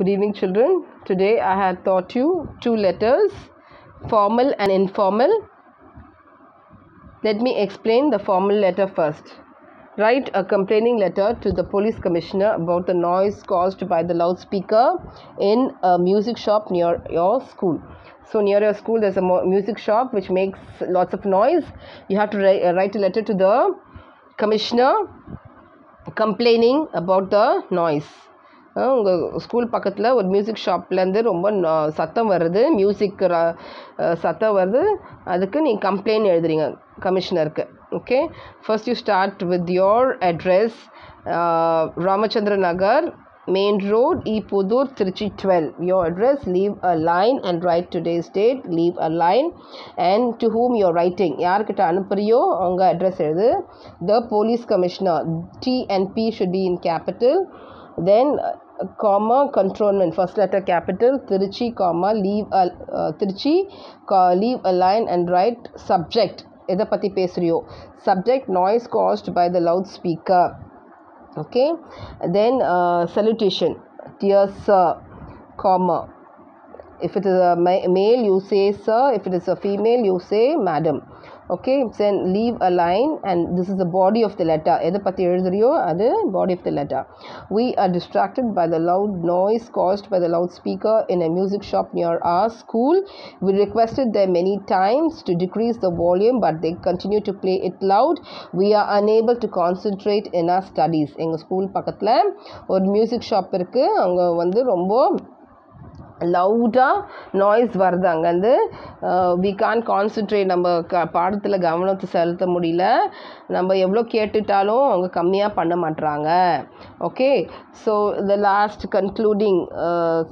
Good evening, children. Today I have taught you two letters formal and informal. Let me explain the formal letter first. Write a complaining letter to the police commissioner about the noise caused by the loudspeaker in a music shop near your school. So, near your school, there's a music shop which makes lots of noise. You have to uh, write a letter to the commissioner complaining about the noise. உங்கள் school பக்கத்தில் ஒரு music ஷாப்லேருந்து ரொம்ப சத்தம் வருது. Music சத்தம் வருது. அதுக்கு நீங்கள் கம்ப்ளைண்ட் எழுதுறீங்க கமிஷனருக்கு okay first you start with your address Ramachandra Nagar main road E Pudur Trichy dwell your address leave a line and write today's date leave a line and to whom your writing யார்கிட்ட அனுப்புறியோ அவங்க address எழுது. The police commissioner TNP should be in capital Then uh, comma Cantonment first letter capital Tiruchi comma leave a uh, uh Tiruchi leave a line and write subject. Is a பேசுகிறியோ subject noise caused by the loudspeaker okay salutation. Salutation dear sir if it is a male you say sir. If it is a female you say madam. Okay then leave a line and this is the body of the letter எதை பற்றி எழுதுறியோ அது body of the letter we are distracted by the loud noise caused by the loudspeaker in a music shop near our school we requested the many times to decrease the volume but they continue to play it loud we are unable to concentrate in our studies எங்கள் school பக்கத்தில் ஒரு music shop இருக்குது அங்கே வந்து ரொம்ப லவுடாக noise வருது அங்கேருந்து. We Khan concentrate நம்ம க பாடத்தில் கவனத்தை செலுத்த முடியல. நம்ம எவ்வளோ கேட்டுட்டாலும் அவங்க கம்மியாக பண்ண மாட்றாங்க. Okay so the last concluding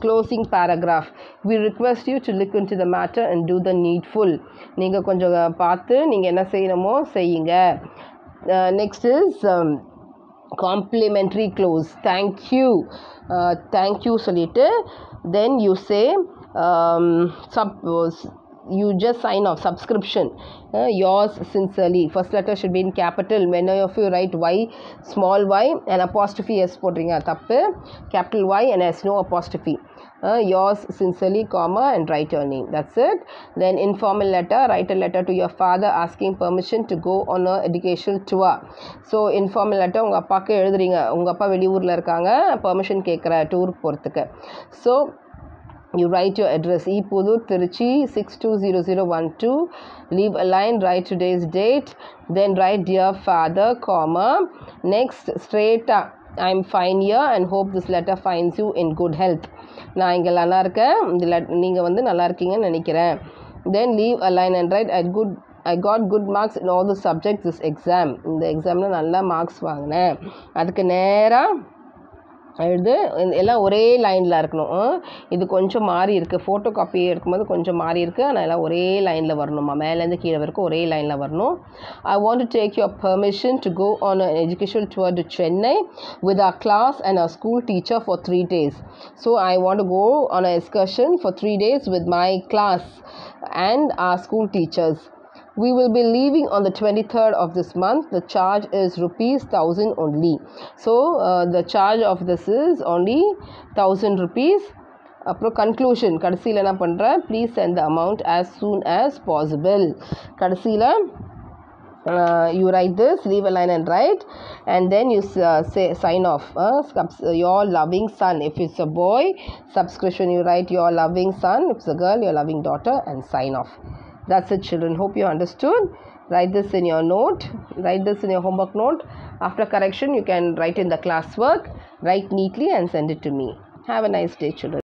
closing paragraph we request you to look into the matter and do the needful நீங்கள் கொஞ்சம் பார்த்து நீங்கள் என்ன செய்யணுமோ செய்யுங்க. Next is complimentary close thank you thank you சொல்லிட்டு then you say um, sub you just sign off subscription uh, yours sincerely first letter should be in capital many of you write y small y and apostrophe s போடுறீங்க தப்பு capital y and s no apostrophe uh, yours sincerely comma and write your name. That's it. Then informal letter write a letter to your father asking permission to go on a educational tour. So informal letter உங்கள் அப்பாவுக்கு எழுதுறீங்க. உங்கள் அப்பா வெளியூரில் இருக்காங்க. Permission kekra tour போகிறதுக்கு So you write your address. E-Pudur Tiruchi 620012 leave a line write today's date then write dear father comma. Next straight up I am fine here and hope this letter finds you in good health நான் இங்கே நல்லா இருக்கேன். இந்த let நீங்கள் வந்து நல்லா இருக்கீங்கன்னு நினைக்கிறேன். Then leave a line and write at good I got good marks in all the subject this exam இந்த எக்ஸாமில் நல்லா மார்க்ஸ் வாங்கினேன். அதுக்கு நேராக இது எல்லாம் ஒரே லைனில் இருக்கணும். இது கொஞ்சம் மாறி இருக்குது ஃபோட்டோ காப்பி எடுக்கும்போது கொஞ்சம் மாறி இருக்குது ஆனால் எல்லாம் ஒரே லைனில் வரணுமா? மேலேருந்து கீழே வரைக்கும் ஒரே லைனில் வரணும். I want to take your permission to go on education tour to Chennai with our class and our school teacher for three days so I want to go on a excursion for three days with my class and our school teachers we will be leaving on the 23rd of this month. The charge is rupees 1000 only. So, uh, the charge of this is only 1000 rupees. அப்புறம் conclusion கடைசியில் என்ன பண்ணுறேன் please send the amount as soon as possible கடைசியில் you right this leave a line and right and then you say sign of your loving Sun if it's a bye subscription you right your loving Sun it's a girl your loving daughter and sign of That's it, children. Hope you understood. Write this in your note. Write this in your homework note. After correction, you can write in the classwork. Write neatly and send it to me. Have a nice day, children.